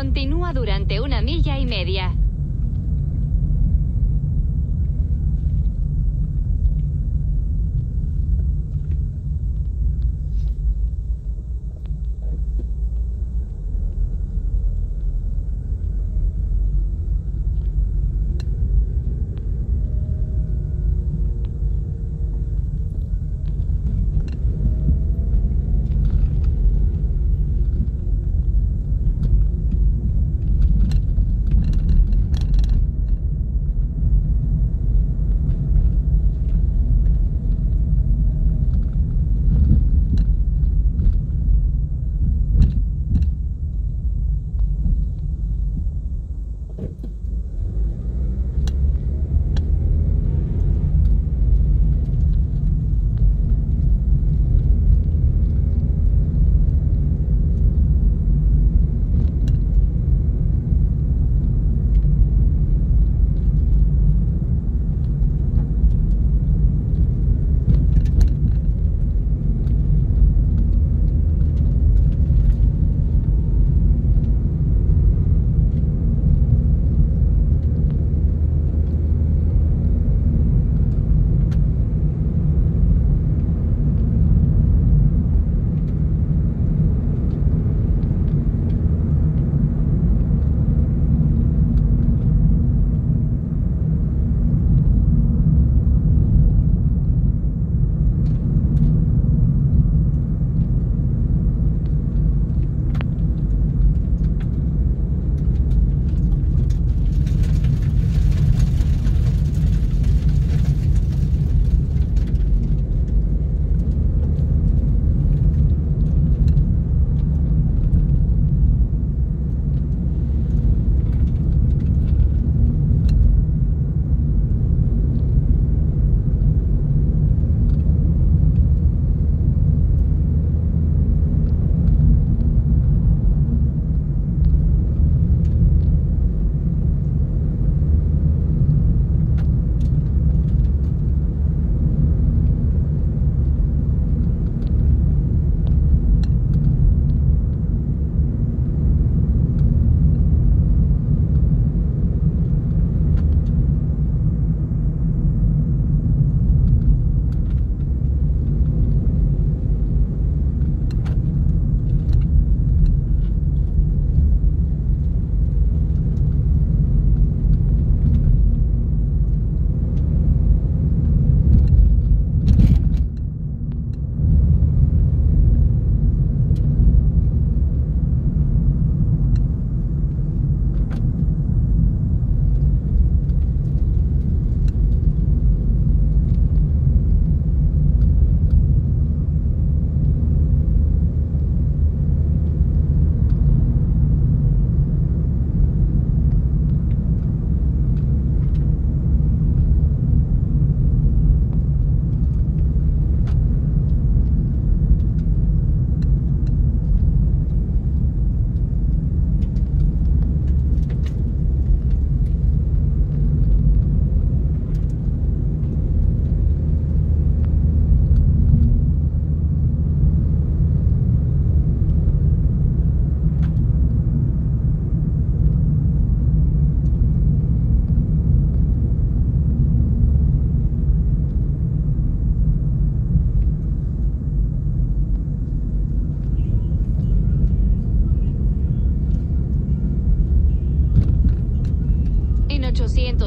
Continúa durante una milla y media.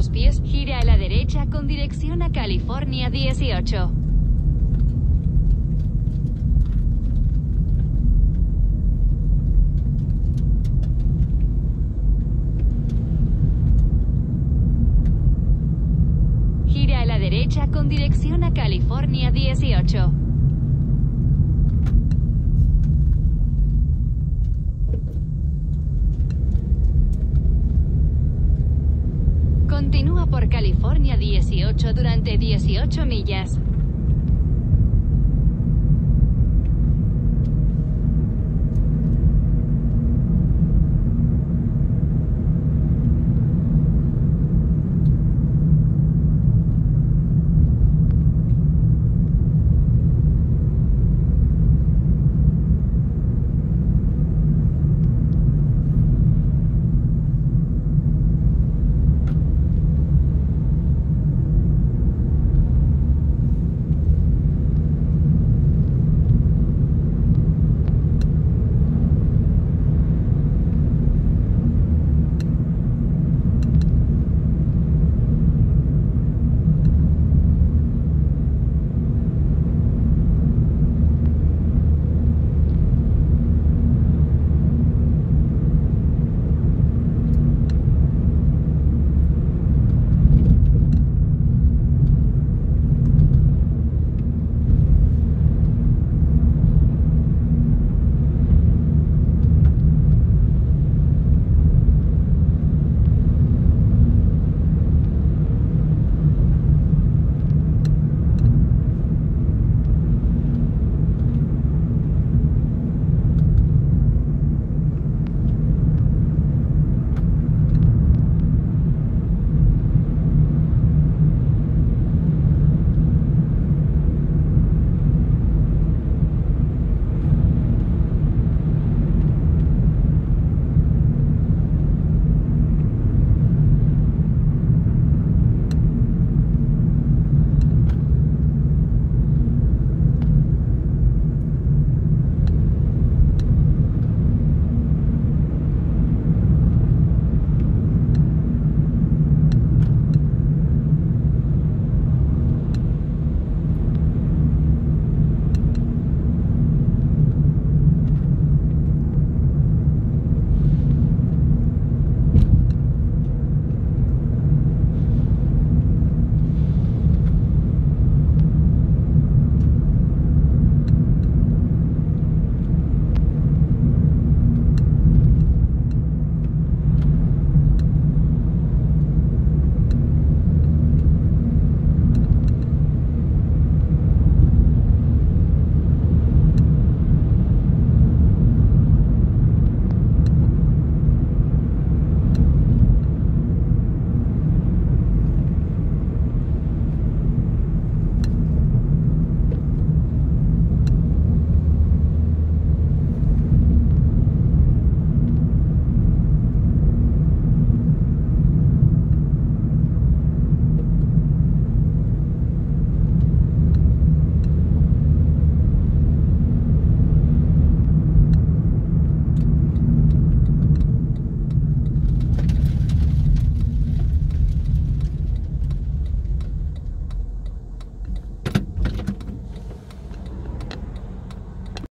800 pies, gire a la derecha con dirección a California 18. Gire a la derecha con dirección a California 18. Continúa por California 18 durante 18 millas.